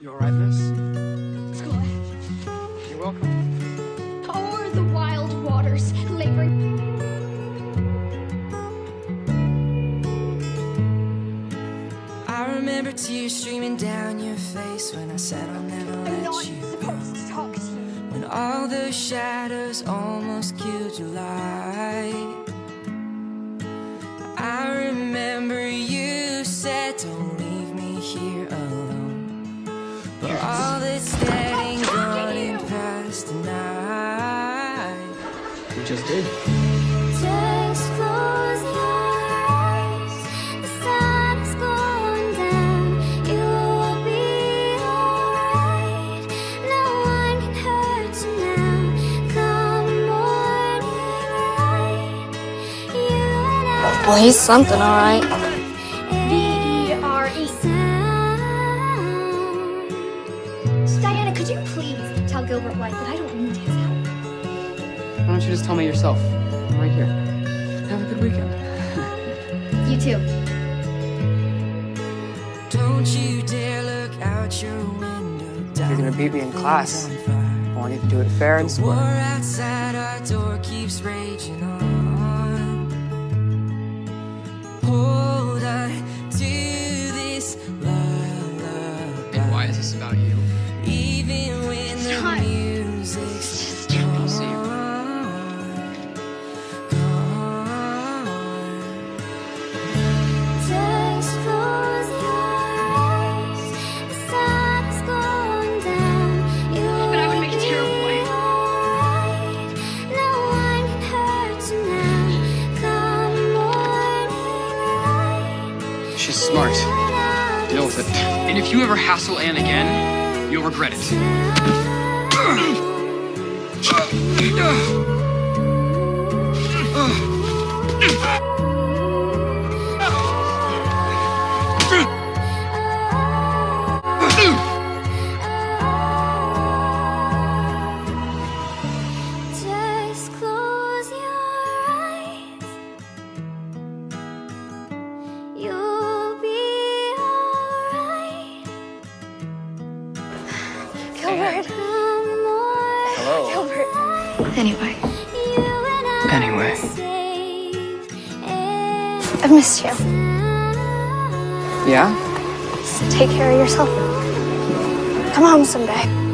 You alright, miss? Let's go. You're welcome. O'er the wild waters, laboring. I remember tears streaming down your face when I said I'll never I'm let not you supposed to talk to you. When all the shadows almost killed your light. I remember you said, Don't just did. Just close your eyes. The sun is going down. You'll be alright. No one can hurt you now. Come morning light, you and I. Well, he's something, alright. Don't you just tell me yourself? I'm right here. Have a good weekend. You too. Don't you dare look out your window. You're gonna beat me in class. I want you to do it fair and The war square. outside our door keeps raging on. Hold on to this lullaby. And why is this about you? Even She's smart. Deal with it. And if you ever hassle Anne again, you'll regret it. Gilbert. Come morning Hello. Gilbert. Anyway, You Anyway. I've missed you. Yeah? Take care of yourself. Come home someday.